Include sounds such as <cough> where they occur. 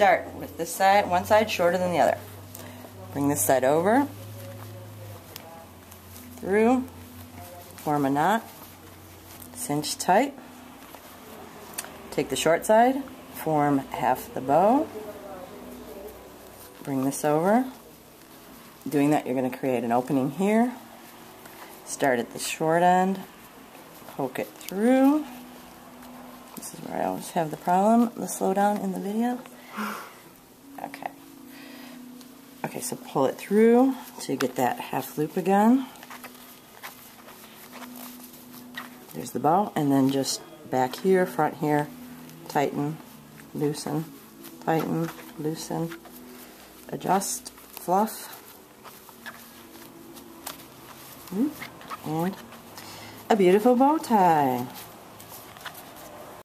start with this side, one side shorter than the other. Bring this side over, through, form a knot, cinch tight. Take the short side, form half the bow, bring this over. Doing that, you're going to create an opening here. Start at the short end, poke it through. This is where I always have the problem, the slowdown in the video. <gasps> Okay. Okay, so pull it through to get that half loop again. There's the bow, and then just back here, front here, tighten, loosen, tighten, loosen, adjust, fluff, and a beautiful bow tie.